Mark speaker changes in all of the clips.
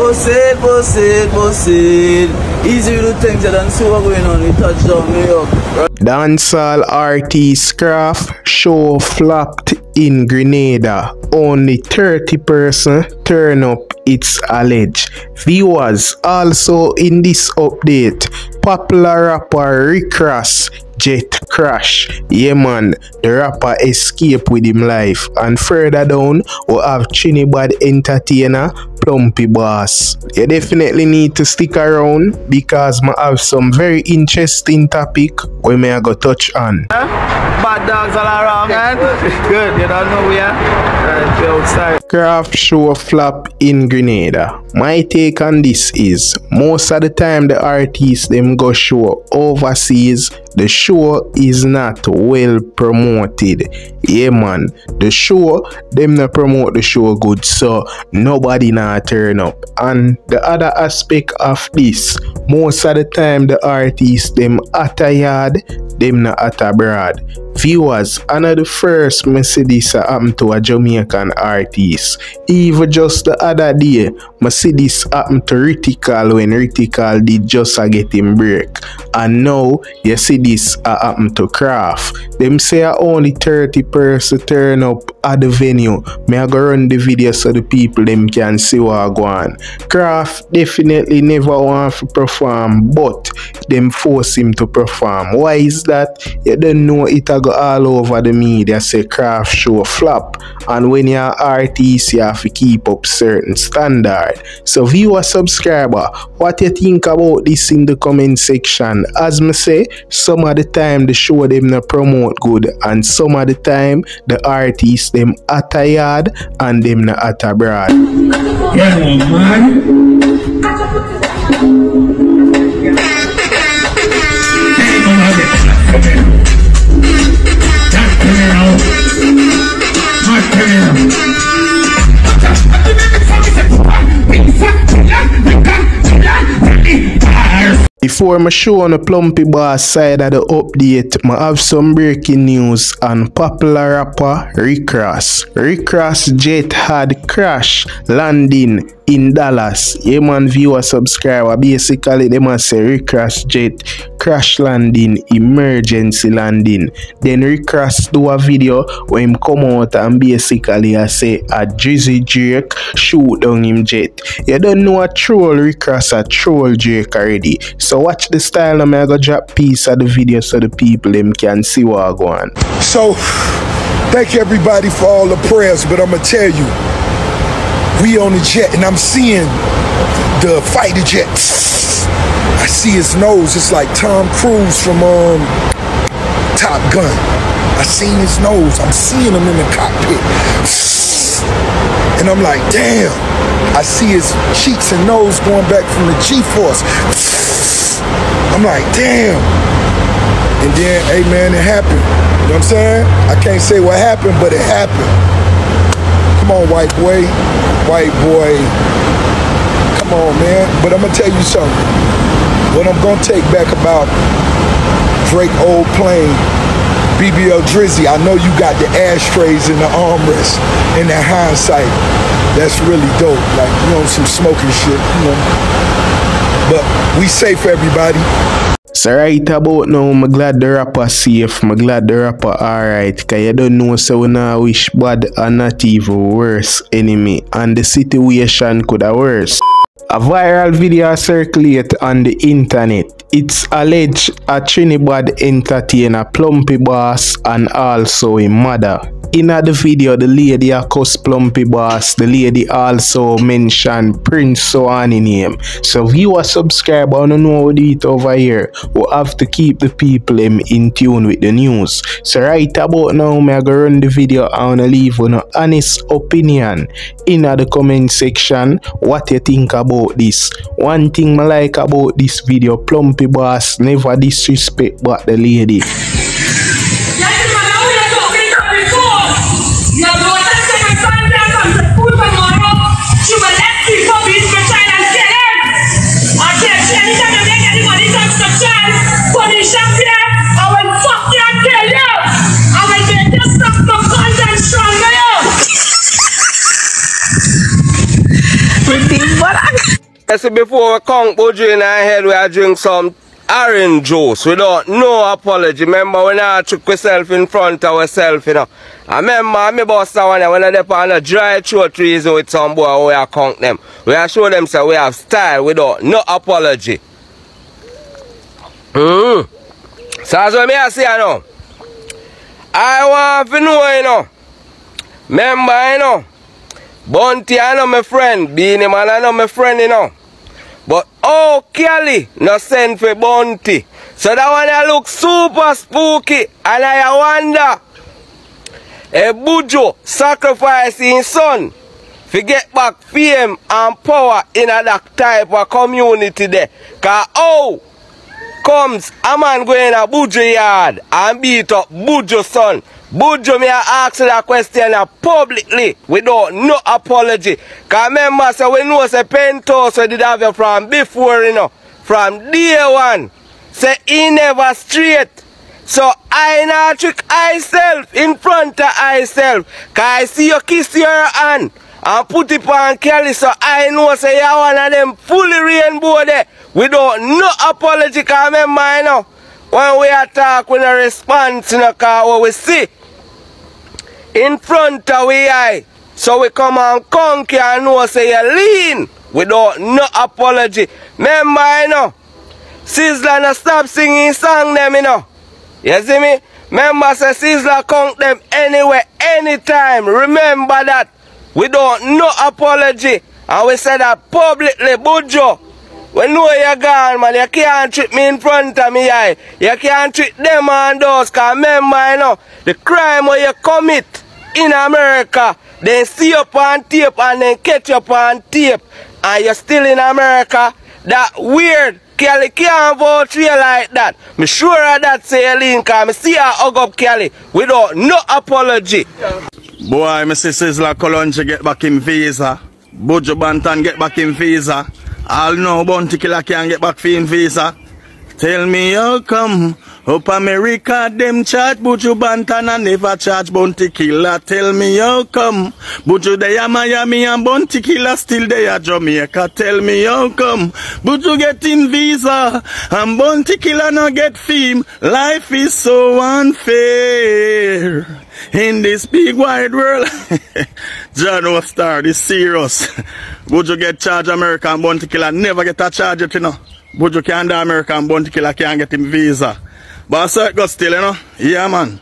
Speaker 1: Bossed, bossed, bossed. Easy to things you don't see what going on. We touchdown New York.
Speaker 2: Dancehall artist Kraff show flopped in Grenada. Only 30 person turn up, it's alleged. Viewers, also in this update, popular rapper Rick Ross jet crash. Yeah man, the rapper escape with him life. And further down, we have Trinidad entertainer Plumpy Boss. You definitely need to stick around because I have some very interesting topic we may go touch on.
Speaker 1: Bad dogs all around, man. Good, you don't know we are. Outside.
Speaker 2: Kraff show flop in Grenada. My take on this is most of the time the artists them go show overseas the show is not well promoted. Yeah man. The show them not promote the show good so nobody not turn up. And the other aspect of this most of the time the artists them at a yard them not at abroad viewers another first me see this happen to a jamaican artist. Even just the other day Mercedes see this happen to Rytikal when Rytikal did just a get him break. And now you see this happen to Kraff. Them say only 30 person turn up at the venue. Me I go run the video so the people them can see what I go on. Kraff definitely never want to perform but them force him to perform. Why is that? You don't know it a go all over the media say Kraff show flop. And when you're artist you have to keep up certain standard. So viewer subscriber what you think about this in the comment section? As me say some of the time the show them not promote good and some of the time the artists them at a yard and them not at abroad
Speaker 3: Yeah, man.
Speaker 2: Before my show on the Plumpy Boss side of the update, I have some breaking news on popular rapper Rick Ross. Rick Ross jet had crash landing in Dallas. Yeah man viewer subscriber basically they must say Rick Ross jet crash landing emergency landing. Then Rick Ross do a video where him come out and basically I say a Drizzy Drake shoot down him jet. You don't know a troll Rick Ross a troll Drake already. So watch the style and I go drop piece of the video so the people them can see what I go on.
Speaker 4: So, thank everybody for all the prayers, but I'm gonna tell you, we on the jet and I'm seeing the fighter jet. I see his nose. It's like Tom Cruise from um, Top Gun. I seen his nose. I'm seeing him in the cockpit. And I'm like, damn. I see his cheeks and nose going back from the G-force. I'm like, damn. And then, hey man, it happened. You know what I'm saying? I can't say what happened, but it happened. Come on, white boy. White boy. Come on, man. But I'm gonna tell you something. What I'm gonna take back about Drake old plane, BBL Drizzy, I know you got the ashtrays and the armrests and that hindsight. That's really dope. Like, you know, some smoking shit, you know. But we safe, everybody.
Speaker 2: So right about now, I'm glad the rapper safe, I'm glad the rapper alright, cause you don't know so not wish bad or not even worse enemy, and the situation could have worse. A viral video circulate on the internet. It's alleged a Trinidad entertainer Plumpy Boss and also a mother. In the video, the lady accused Plumpy Boss. The lady also mentioned Prince Sohan in him. So viewer subscriber don't know what it over here. We have to keep the people um, in tune with the news. So right about now, me go run the video I wanna leave an honest opinion in the comment section. What you think about this? One thing I like about this video, Plumpy Boss never disrespect but the lady.
Speaker 5: See before we come Buju in our head, we are drink some orange juice without no apology. Remember, we not trick ourselves in front of ourselves, you know. I remember, me boss that one, when I dep on a dry throat reason with some boy, we are count them. We are show them, say, we have style without no apology. Mm. So that's what me I say, you know. I want to know, you know. Remember, you know. Bunty, I know my friend. Beenie Man, I know my friend, you know. But oh, Kelly, no send for Bunty. So that one I look super spooky. And I wonder, a Buju sacrificing son to get back fame and power in that type of community there. Cause oh, comes a man going a bujo yard and beat up bujo son. Buju me I ask that question publicly without no apology. Cause remember say we know say Pentos we did have you from before you know. From day one. Say he never straight. So I not trick myself in front of myself. Cause I see you kiss your hand and put it on Kelly. So I know say you one of them fully rainbow there. Without no apology. Cause remember you know. When we attack, we no response, you know, cause what we see in front of we eye. So we come and conquer and know say you lean without no apology. Remember, you know, Sizzla no stop singing song them, you know. You see me? Remember, say Sizzla count them anywhere, anytime. Remember that. We don't no apology. And we say that publicly, Buju. We know you're gone, man. You can't treat me in front of me eye. You can't treat them and those. Cause remember, you know, the crime where you commit in America, they see you on tape and then catch you on tape. And you're still in America. That weird. Kelly can't vote for you like that. Me sure of that say cause me see her hug up Kelly without no apology.
Speaker 1: Boy, me see Sizzla Kalonji get back in visa. Buju Banton get back in visa. All know Bounty Killer can get back in visa. Tell me how come up America them charge Buju Banton and never charge Bounty Killer. Tell me how come Buju they are Miami and Bounty Killer still they are Jamaica. Tell me how come Buju getting visa and Bounty Killer no get fame. Life is so unfair in this big wide world. John of Star, this serious. Buju get charged America and Bounty Killer never get a charge it, you know. Buju can do America and Bounty Killer can't get him visa. But so it goes still, you know. Yeah, man.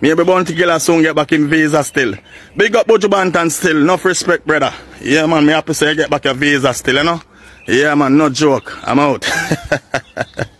Speaker 1: Maybe Bounty Killer soon get back in visa still. Big up Buju Banton still. Enough respect, brother. Yeah, man. Me happy say get back a visa still, you know. Yeah, man. No joke. I'm out.